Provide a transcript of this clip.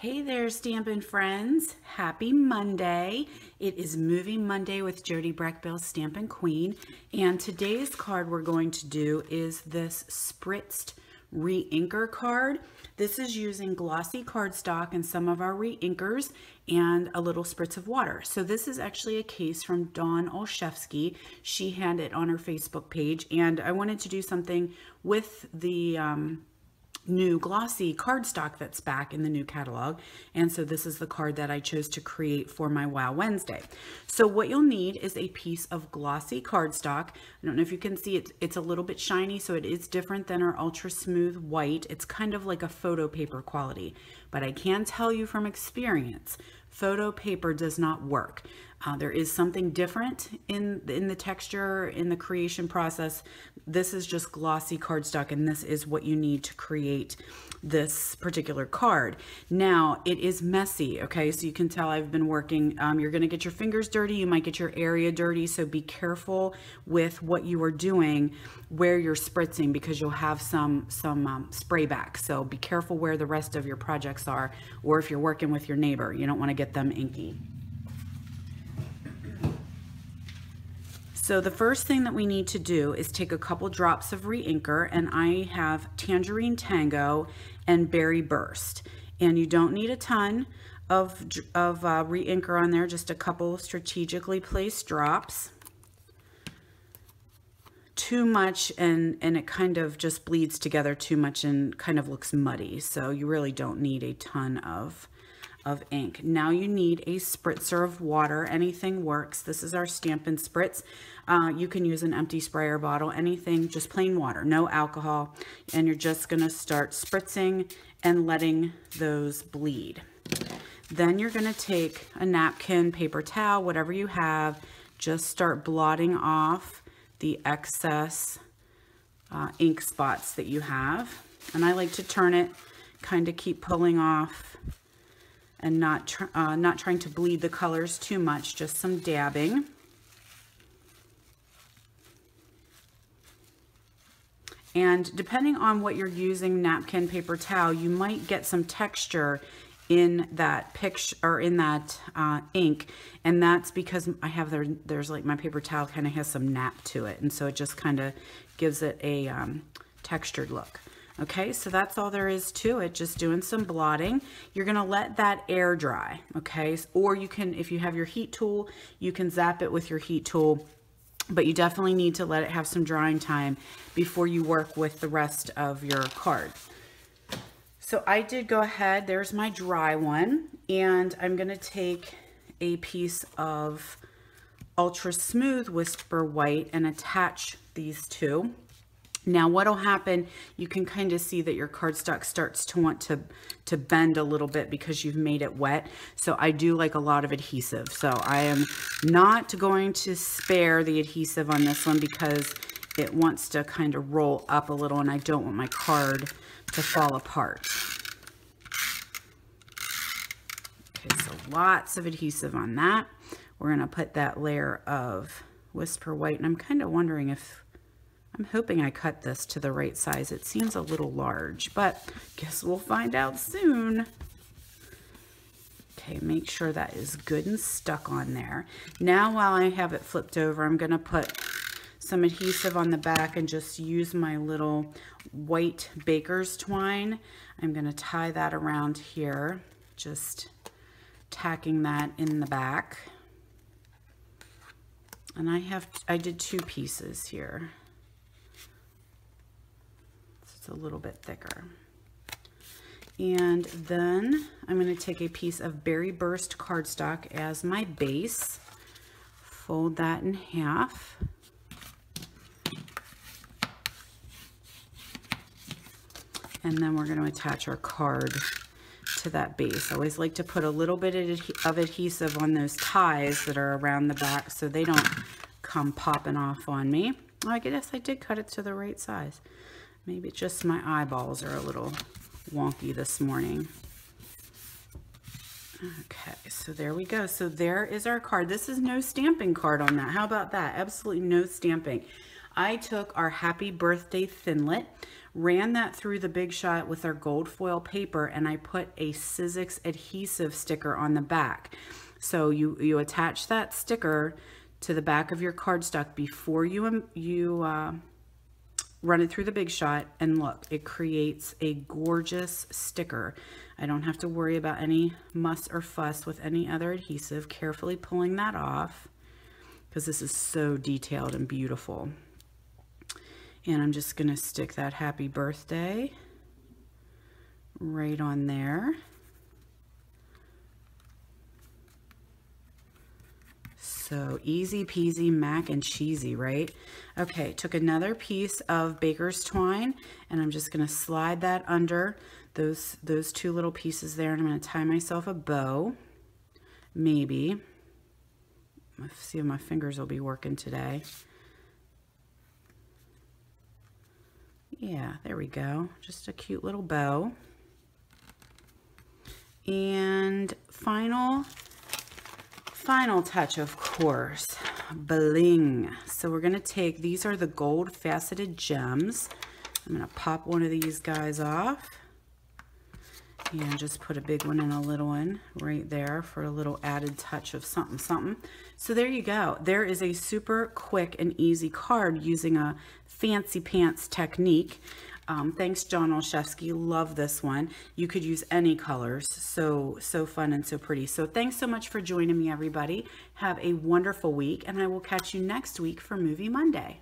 Hey there, Stampin' Friends. Happy Monday. It is Movie Monday with Jody Brechbill, Stampin' Queen. And today's card we're going to do is this Spritzed Reinker card. This is using glossy cardstock and some of our reinkers and a little spritz of water. So this is actually a case from Dawn Olchefske. She had it on her Facebook page and I wanted to do something with the um, new glossy cardstock that's back in the new catalog. And so this is the card that I chose to create for my Wow Wednesday. So what you'll need is a piece of glossy cardstock. I don't know if you can see it, it's a little bit shiny, so it is different than our ultra smooth white. It's kind of like a photo paper quality, but I can tell you from experience, photo paper does not work. Uh, there is something different in, in the texture, in the creation process. This is just glossy cardstock and this is what you need to create this particular card. Now, it is messy, okay? So you can tell I've been working. Um, you're gonna get your fingers dirty, you might get your area dirty, so be careful with what you are doing where you're spritzing because you'll have some, some um, spray back. So be careful where the rest of your projects are or if you're working with your neighbor, you don't wanna get them inky. So the first thing that we need to do is take a couple drops of Reinker and I have Tangerine Tango and Berry Burst. And you don't need a ton of, of uh, Reinker on there, just a couple strategically placed drops. Too much and, and it kind of just bleeds together too much and kind of looks muddy. So you really don't need a ton of of ink. Now you need a spritzer of water. Anything works. This is our Stampin' Spritz. Uh, you can use an empty sprayer bottle, anything, just plain water, no alcohol. And you're just going to start spritzing and letting those bleed. Then you're going to take a napkin, paper towel, whatever you have, just start blotting off the excess uh, ink spots that you have. And I like to turn it, kind of keep pulling off and not, tr uh, not trying to bleed the colors too much, just some dabbing. And depending on what you're using, napkin, paper towel, you might get some texture in that picture or in that uh, ink. And that's because I have there, there's like my paper towel kind of has some nap to it. And so it just kind of gives it a um, textured look. Okay, so that's all there is to it, just doing some blotting. You're gonna let that air dry, okay? Or you can, if you have your heat tool, you can zap it with your heat tool, but you definitely need to let it have some drying time before you work with the rest of your card. So I did go ahead, there's my dry one, and I'm gonna take a piece of Ultra Smooth Whisper White and attach these two. Now what'll happen, you can kind of see that your cardstock starts to want to, to bend a little bit because you've made it wet. So I do like a lot of adhesive. So I am not going to spare the adhesive on this one because it wants to kind of roll up a little and I don't want my card to fall apart. Okay, so lots of adhesive on that. We're gonna put that layer of Whisper White and I'm kind of wondering if I'm hoping I cut this to the right size. It seems a little large, but guess we'll find out soon. Okay, make sure that is good and stuck on there. Now while I have it flipped over, I'm gonna put some adhesive on the back and just use my little white baker's twine. I'm gonna tie that around here, just tacking that in the back. And I have, I did two pieces here a little bit thicker. And then I'm going to take a piece of Berry Burst cardstock as my base, fold that in half. And then we're going to attach our card to that base. I always like to put a little bit of adhesive on those ties that are around the back so they don't come popping off on me. Oh, I guess I did cut it to the right size. Maybe just my eyeballs are a little wonky this morning. Okay, so there we go. So there is our card. This is no stamping card on that. How about that? Absolutely no stamping. I took our Happy Birthday Thinlits, ran that through the Big Shot with our gold foil paper, and I put a Sizzix adhesive sticker on the back. So you, you attach that sticker to the back of your cardstock before you, um, you uh, run it through the Big Shot, and look, it creates a gorgeous sticker. I don't have to worry about any muss or fuss with any other adhesive, carefully pulling that off because this is so detailed and beautiful. And I'm just going to stick that happy birthday right on there. So easy peasy mac and cheesy, right? Okay, took another piece of baker's twine and I'm just gonna slide that under those, those two little pieces there and I'm gonna tie myself a bow, maybe. Let's see if my fingers will be working today. Yeah, there we go. Just a cute little bow. And final final touch, of course, bling. So we're gonna take, these are the gold faceted gems. I'm gonna pop one of these guys off and just put a big one and a little one right there for a little added touch of something something so there you go there is a super quick and easy card using a fancy pants technique um, thanks, Dawn Olchefske. Love this one. You could use any colors. So, so fun and so pretty. So thanks so much for joining me, everybody. Have a wonderful week, and I will catch you next week for Movie Monday.